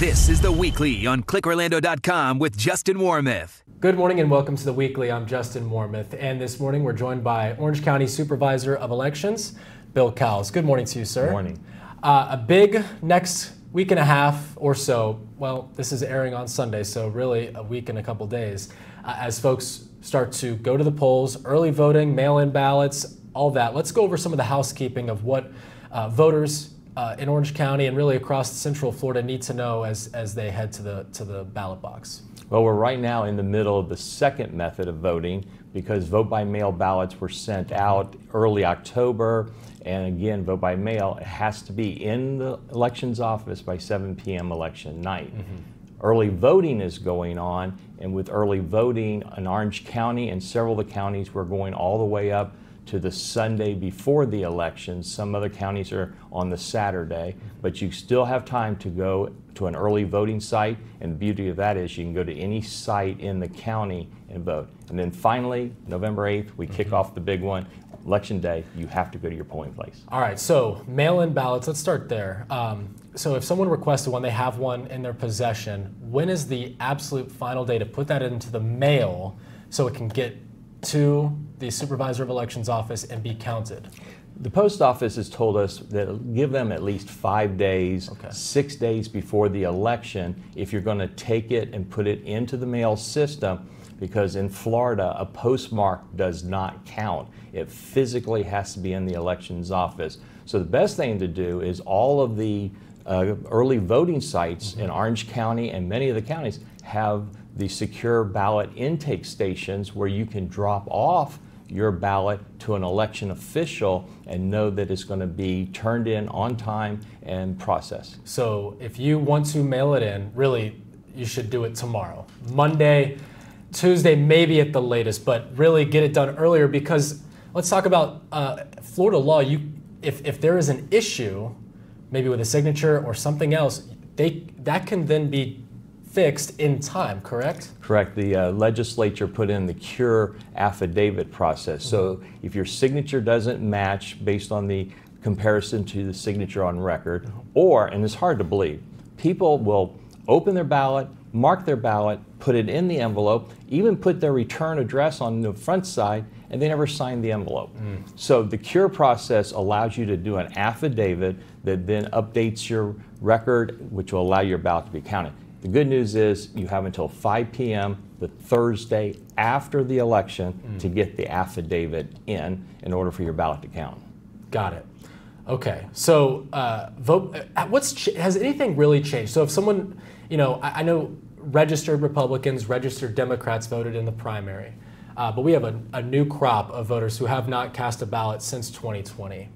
This is the weekly on clickorlando.com with Justin Warmoth. Good morning and welcome to the weekly. I'm Justin Warmoth, and this morning we're joined by Orange County Supervisor of Elections, Bill Cowles. Good morning to you, sir. Good morning. Uh, a big next week and a half or so. Well, this is airing on Sunday, so really a week and a couple days uh, as folks start to go to the polls, early voting, mail-in ballots, all that. Let's go over some of the housekeeping of what uh, voters uh, in Orange County and really across Central Florida need to know as, as they head to the, to the ballot box? Well, we're right now in the middle of the second method of voting because vote by mail ballots were sent out early October. And again, vote by mail, it has to be in the elections office by 7 p.m. election night. Mm-hmm. Early voting is going on, and with early voting in Orange County and several of the counties, we're going all the way up to the Sunday before the election. Some other counties are on the Saturday, but you still have time to go to an early voting site. And the beauty of that is you can go to any site in the county and vote. And then finally, November 8th, we kick mm-hmm. off the big one. Election day, you have to go to your polling place. All right, so mail in ballots, let's start there. Um, so if someone requested one, they have one in their possession, when is the absolute final day to put that into the mail so it can get to the supervisor of elections office and be counted? The post office has told us that give them at least five days, okay. six days before the election, if you're going to take it and put it into the mail system, because in Florida, a postmark does not count. It physically has to be in the elections office. So the best thing to do is all of the uh, early voting sites mm-hmm. in Orange County and many of the counties have the secure ballot intake stations where you can drop off your ballot to an election official and know that it's going to be turned in on time and processed. So if you want to mail it in, really, you should do it tomorrow. Monday, Tuesday, maybe at the latest, but really get it done earlier because let's talk about uh, Florida law. You, if, if there is an issue, maybe with a signature or something else, they, that can then be fixed in time, correct? Correct. The uh, legislature put in the cure affidavit process. So mm-hmm. if your signature doesn't match based on the comparison to the signature on record, mm-hmm. or, and it's hard to believe, people will open their ballot, mark their ballot, put it in the envelope, even put their return address on the front side, and they never sign the envelope. Mm. So the cure process allows you to do an affidavit that then updates your record, which will allow your ballot to be counted. The good news is you have until 5 p.m. the Thursday after the election mm. to get the affidavit in in order for your ballot to count. Got it. Okay, so uh, vote. Uh, what's has anything really changed? So if someone, you know, I, I know registered Republicans, registered Democrats voted in the primary, uh, but we have a, a new crop of voters who have not cast a ballot since 2020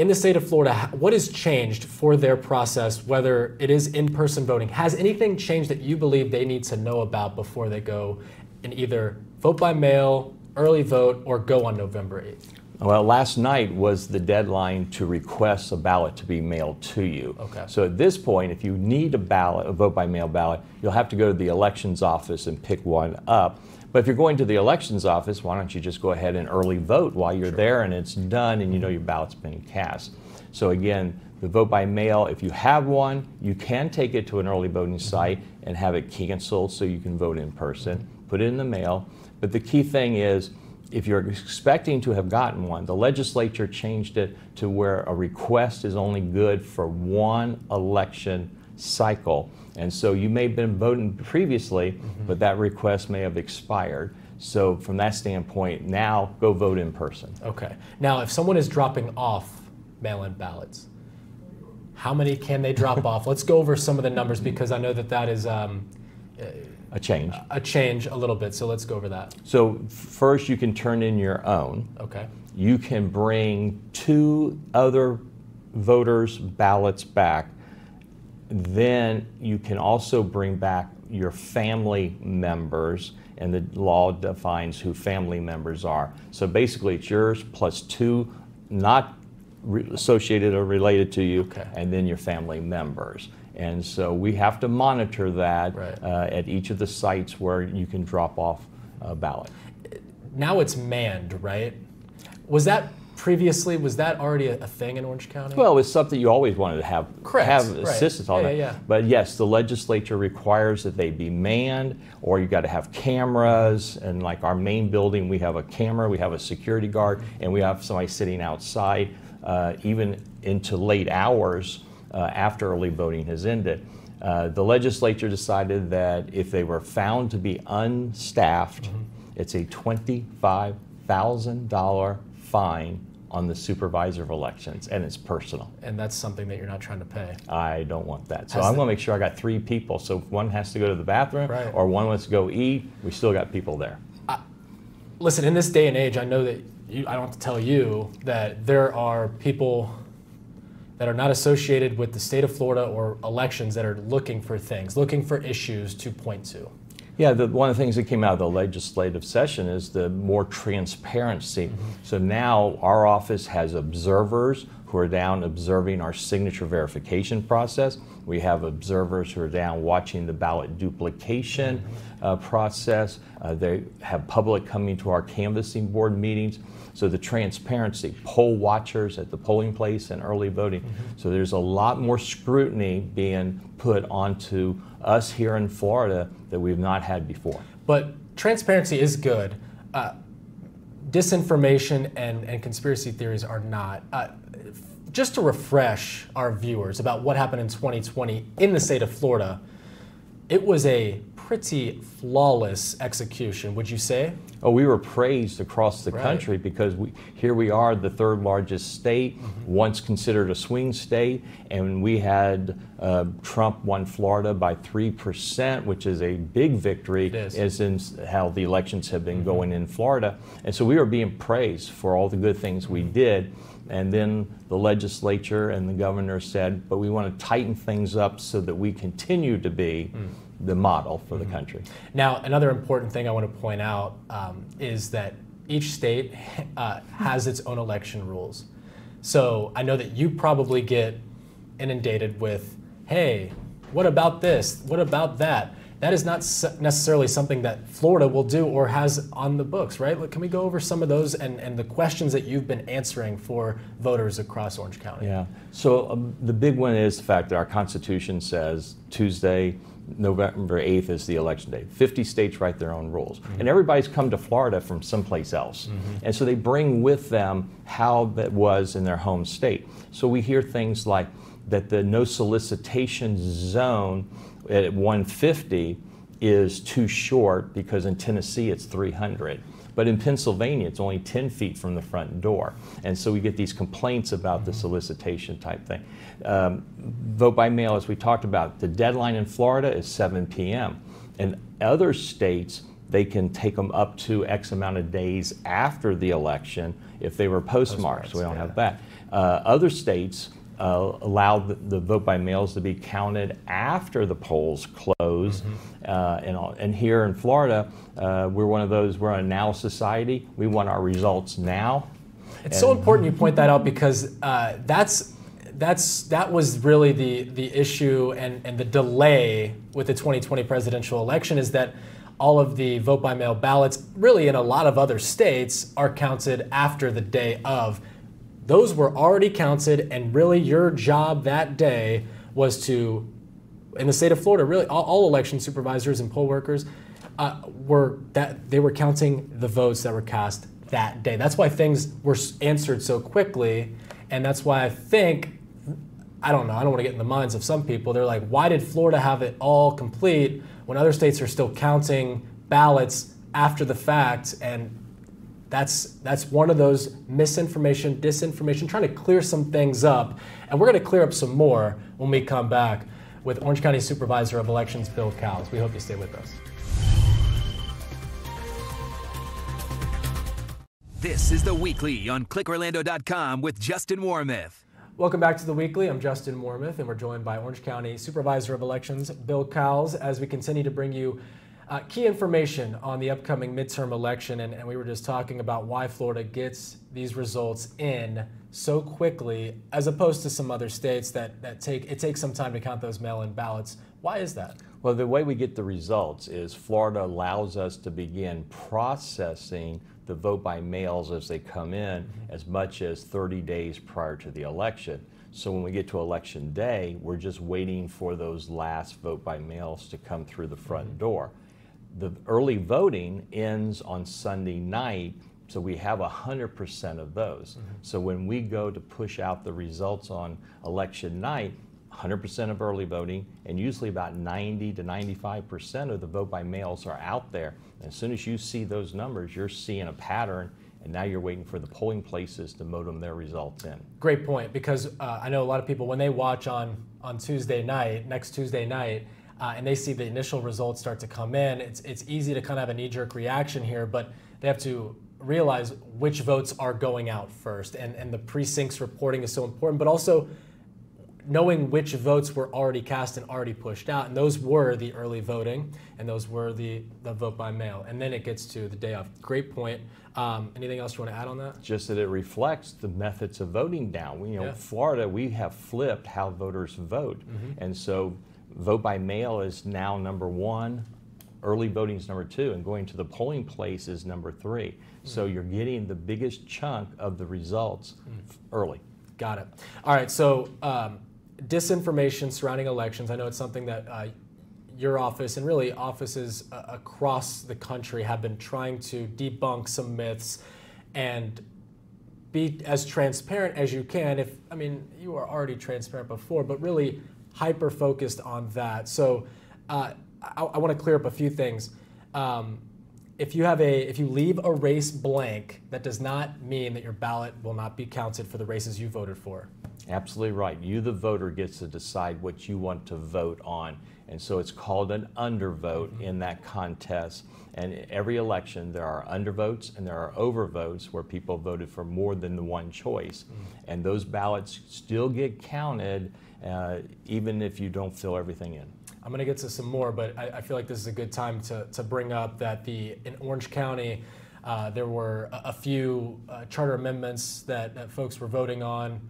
in the state of Florida, what has changed for their process, whether it is in person voting? Has anything changed that you believe they need to know about before they go and either vote by mail, early vote, or go on November 8th? Well, last night was the deadline to request a ballot to be mailed to you. Okay. So at this point, if you need a ballot, a vote by mail ballot, you'll have to go to the elections office and pick one up. But if you're going to the elections office, why don't you just go ahead and early vote while you're sure. there and it's done and you know your ballot's been cast. So again, the vote by mail, if you have one, you can take it to an early voting mm-hmm. site and have it canceled so you can vote in person. Put it in the mail. But the key thing is, if you're expecting to have gotten one, the legislature changed it to where a request is only good for one election cycle. And so you may have been voting previously, mm-hmm. but that request may have expired. So from that standpoint, now go vote in person. Okay. Now, if someone is dropping off mail-in ballots, how many can they drop off? Let's go over some of the numbers because I know that that is um, a change. A change a little bit. So let's go over that. So first, you can turn in your own. Okay. You can bring two other voters' ballots back then you can also bring back your family members, and the law defines who family members are. So basically, it's yours plus two not re- associated or related to you, okay. and then your family members. And so we have to monitor that right. uh, at each of the sites where you can drop off a ballot. Now it's manned, right? Was that previously was that already a, a thing in Orange County? Well, it's something you always wanted to have Correct, have right. assistance on Yeah, that. yeah, yeah. But yes, the legislature requires that they be manned, or you got to have cameras. And like our main building, we have a camera, we have a security guard, and we have somebody sitting outside, uh, even into late hours uh, after early voting has ended. Uh, the legislature decided that if they were found to be unstaffed, Mm-hmm. it's a twenty-five thousand dollar fine on the supervisor of elections, and it's personal. and that's something that you're not trying to pay. I don't want that. So Has I'm going to make sure I got three people. So if one has to go to the bathroom Right. or one wants to go eat, we still got people there. Listen, in this day and age, I know that you, I don't have to tell you that there are people that are not associated with the state of Florida or elections that are looking for things, looking for issues to point to. Yeah, the, one of the things that came out of the legislative session is the more transparency. Mm-hmm. So now our office has observers who are down observing our signature verification process. We have observers who are down watching the ballot duplication Mm-hmm. uh, process. Uh, they have public coming to our canvassing board meetings. So the transparency, poll watchers at the polling place and early voting. So there's a lot more scrutiny being put onto us here in Florida that we've not had before. But transparency is good. Uh, disinformation and, and conspiracy theories are not. Uh, just to refresh our viewers about what happened in 2020 in the state of Florida, it was a pretty flawless execution, would you say? Oh, we were praised across the Right. country because we, here we are, the third largest state, Mm-hmm. once considered a swing state, and we had uh, Trump won Florida by 3%, which is a big victory, as in how the elections have been going in Florida. And so we were being praised for all the good things we did. And then the legislature and the governor said, but we want to tighten things up so that we continue to be the model for the country. Now, another important thing I want to point out um, is that each state uh, has its own election rules. So I know that you probably get inundated with, hey, what about this? What about that? That is not necessarily something that Florida will do or has on the books, right? Can we go over some of those and, and the questions that you've been answering for voters across Orange County? Yeah. So um, the big one is the fact that our Constitution says Tuesday, November 8th is the election day. 50 states write their own rules. Mm-hmm. And everybody's come to Florida from someplace else. Mm-hmm. And so they bring with them how that was in their home state. So we hear things like that the no solicitation zone at 150 is too short because in Tennessee it's 300. But in Pennsylvania, it's only 10 feet from the front door. And so we get these complaints about the solicitation type thing. Um, vote by mail, as we talked about, the deadline in Florida is 7 p.m. In other states, they can take them up to X amount of days after the election if they were postmarked. so we don't yeah. have that. Uh, other states uh, allow the, the vote by mails to be counted after the polls close. Uh, and, and here in Florida, uh, we're one of those, we're a now society. We want our results now. It's so important you point that out because uh, that's that's that was really the the issue and, and the delay with the 2020 presidential election is that all of the vote by mail ballots, really in a lot of other states, are counted after the day of. Those were already counted, and really your job that day was to, in the state of Florida, really all, all election supervisors and poll workers uh, were that they were counting the votes that were cast that day. That's why things were answered so quickly, and that's why I think I don't know. I don't want to get in the minds of some people. They're like, why did Florida have it all complete when other states are still counting ballots after the fact? And that's that's one of those misinformation, disinformation, trying to clear some things up. And we're going to clear up some more when we come back with Orange County Supervisor of Elections, Bill Cowles. We hope you stay with us. This is The Weekly on ClickOrlando.com with Justin Warmoth. Welcome back to the weekly. I'm Justin Warmoth, and we're joined by Orange County Supervisor of Elections, Bill Cowles, as we continue to bring you uh, key information on the upcoming midterm election. And, and we were just talking about why Florida gets these results in so quickly, as opposed to some other states that, that take it takes some time to count those mail-in ballots. Why is that? Well, the way we get the results is Florida allows us to begin processing the vote by mails as they come in mm-hmm. as much as 30 days prior to the election. So when we get to election day, we're just waiting for those last vote by mails to come through the front mm-hmm. door. The early voting ends on Sunday night, so we have 100% of those. Mm-hmm. So when we go to push out the results on election night, 100% of early voting, and usually about 90 to 95% of the vote by mails are out there. And as soon as you see those numbers, you're seeing a pattern, and now you're waiting for the polling places to modem their results in. Great point, because uh, I know a lot of people, when they watch on, on Tuesday night, next Tuesday night, uh, and they see the initial results start to come in, it's, it's easy to kind of have a knee jerk reaction here, but they have to realize which votes are going out first. And, and the precincts reporting is so important, but also knowing which votes were already cast and already pushed out, and those were the early voting, and those were the, the vote by mail. And then it gets to the day of. Great point. Um, anything else you want to add on that? Just that it reflects the methods of voting now. You know, yeah. Florida, we have flipped how voters vote, mm-hmm. and so vote by mail is now number one. Early voting is number two, and going to the polling place is number 3 mm-hmm. So you're getting the biggest chunk of the results mm-hmm. early. Got it. All right. So um, disinformation surrounding elections. I know it's something that uh, your office and really offices uh, across the country have been trying to debunk some myths and be as transparent as you can. If I mean, you are already transparent before, but really hyper focused on that. So uh, I, I want to clear up a few things. Um, if you have a if you leave a race blank, that does not mean that your ballot will not be counted for the races you voted for. Absolutely right. You, the voter, gets to decide what you want to vote on. And so it's called an undervote mm-hmm. in that contest. And every election, there are undervotes and there are overvotes where people voted for more than the one choice. Mm-hmm. And those ballots still get counted uh, even if you don't fill everything in. I'm going to get to some more, but I, I, feel like this is a good time to, to bring up that the in Orange County, uh, there were a, a few uh, charter amendments that, that folks were voting on.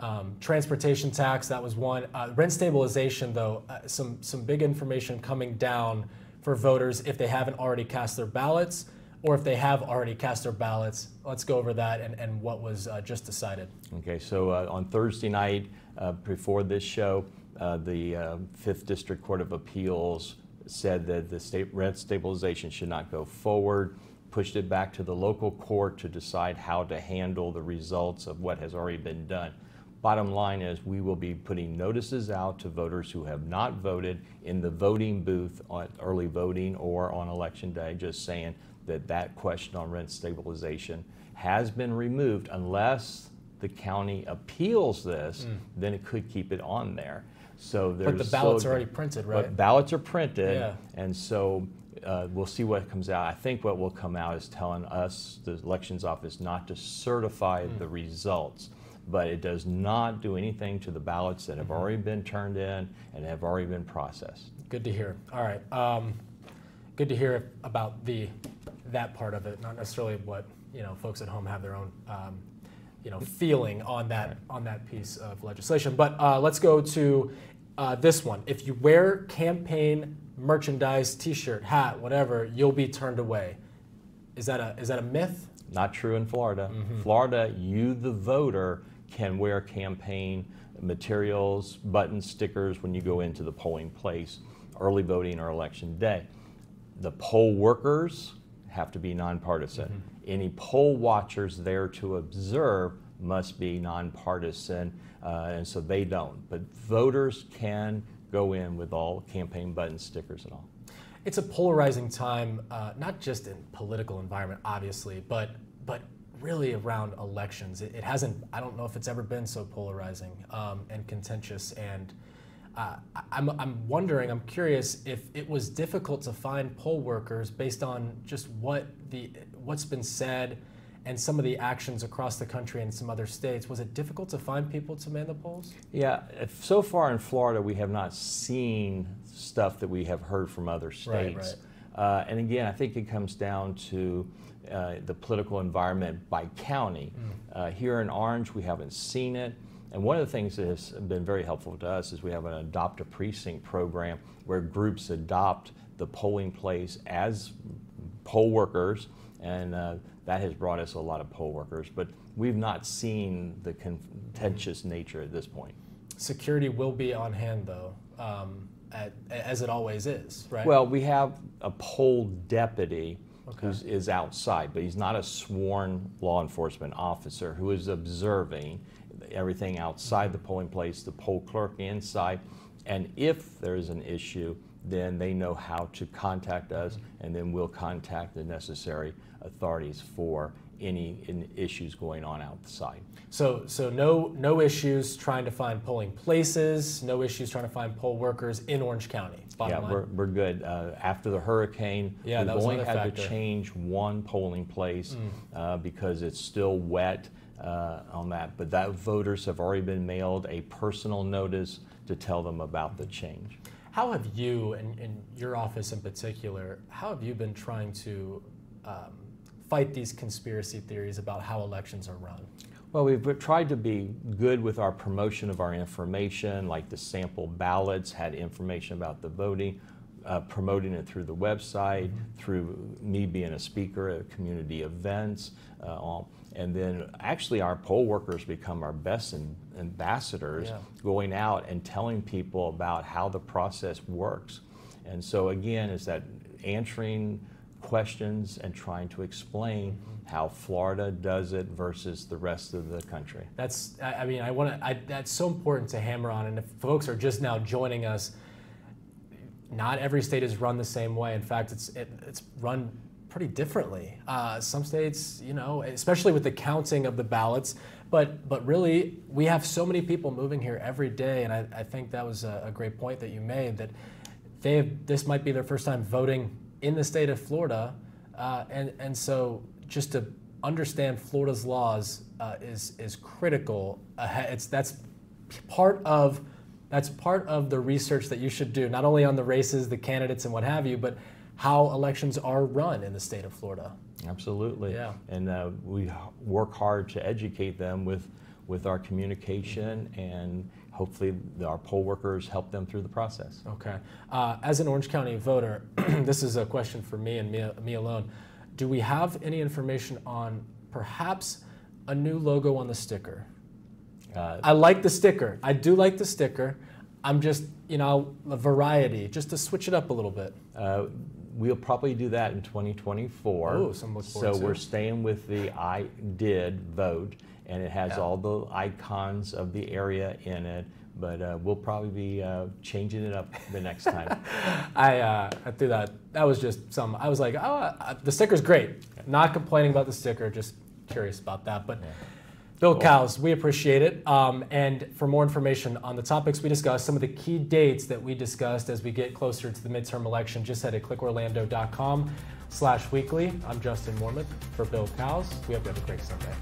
Um, transportation tax, that was one. Uh, rent stabilization, though, uh, some, some big information coming down for voters if they haven't already cast their ballots or if they have already cast their ballots. Let's go over that and, and what was uh, just decided. Okay, so uh, on Thursday night uh, before this show, uh, the Fifth District Court of Appeals said that the state rent stabilization should not go forward pushed it back to the local court to decide how to handle the results of what has already been done. Bottom line is we will be putting notices out to voters who have not voted in the voting booth on early voting or on election day, just saying that that question on rent stabilization has been removed unless the county appeals this, mm. then it could keep it on there. So there's but the ballots so, are already printed, right? But ballots are printed, yeah. and so uh, we'll see what comes out. I think what will come out is telling us, the elections office, not to certify mm. the results but it does not do anything to the ballots that have mm-hmm. already been turned in and have already been processed. Good to hear. All right. Um, good to hear about the that part of it, not necessarily what you know folks at home have their own um, you know feeling on that right. on that piece of legislation. But uh, let's go to uh, this one. If you wear campaign merchandise, T-shirt, hat, whatever, you'll be turned away. Is that a is that a myth? Not true in Florida. Mm-hmm. Florida, you the voter can wear campaign materials, buttons, stickers when you go into the polling place, early voting or election day. The poll workers have to be nonpartisan. Mm-hmm. Any poll watchers there to observe must be nonpartisan, uh, and so they don't. But voters can go in with all campaign buttons, stickers, and all. It's a polarizing time, uh, not just in political environment, obviously, but but really around elections. It, it, hasn't, I don't know if it's ever been so polarizing um, and contentious. And uh, I'm, I'm wondering, I'm curious if it was difficult to find poll workers based on just what the, what's been said and some of the actions across the country and some other states. Was it difficult to find people to man the polls? Yeah, so far in Florida, we have not seen stuff that we have heard from other states. Right, right. Uh, and again, I think it comes down to uh, the political environment by county. Mm. Uh, here in Orange, we haven't seen it. And one of the things that has been very helpful to us is we have an adopt a precinct program where groups adopt the polling place as poll workers, and uh, that has brought us a lot of poll workers. But we've not seen the contentious nature at this point. Security will be on hand, though, um, at, as it always is, right? Well, we have a poll deputy Okay. who is outside, but he's not a sworn law enforcement officer who is observing everything outside the polling place, the poll clerk inside, and if there is an issue, then they know how to contact us, and then we'll contact the necessary authorities for any in- issues going on outside. So, so no, no issues trying to find polling places, no issues trying to find poll workers in Orange County. Yeah, line. we're, we're good. Uh, after the hurricane, Yeah, we've only had to factor. Mm. change one polling place uh, because it's still wet uh, on that. But that voters have already been mailed a personal notice to tell them about the change. How have you, and, and your office in particular, how have you been trying to um, fight these conspiracy theories about how elections are run? Well, we've tried to be good with our promotion of our information, like the sample ballots had information about the voting, uh, promoting it through the website, through me being a speaker at community events. Uh, all- and then actually, our poll workers become our best am- ambassadors, Yeah. going out and telling people about how the process works. And so, again, is that answering questions and trying to explain how Florida does it versus the rest of the country. That's, I I mean, I want to, that's so important to hammer on. And if folks are just now joining us, not every state is run the same way. In fact, it's, it, it's run pretty differently. Uh, some states, you know, especially with the counting of the ballots, but, but really, we have so many people moving here every day. And I, I think that was a, a great point that you made that they have, this might be their first time voting in the state of Florida. Uh, and, and so just to understand Florida's laws uh, is, is critical. Uh, it's, that's part of that's part of the research that you should do, not only on the races, the candidates, and what have you, but how elections are run in the state of Florida. Absolutely. Yeah. And uh, we work hard to educate them with, with our communication, and hopefully the- our poll workers help them through the process. Okay. Uh, as an Orange County voter, this is a question for me and me, me alone. Do we have any information on perhaps a new logo on the sticker? Uh, I like the sticker. I do like the sticker. I'm just, you know, a variety, just to switch it up a little bit. Uh, We'll probably do that in 2024. Ooh, something to look forward so we're staying with the I did vote, and it has Yeah. all the icons of the area in it. But uh, we'll probably be uh, changing it up the next time. I, uh, I threw that. That was just some. I was like, oh, uh, the sticker's great. Not complaining about the sticker. Just curious about that. But Bill Cowles, we appreciate it. Um, and for more information on the topics we discussed, some of the key dates that we discussed as we get closer to the midterm election, just head to clickorlando.com slash weekly. I'm Justin Warmoth for Bill Cowles. We hope you have a great Sunday.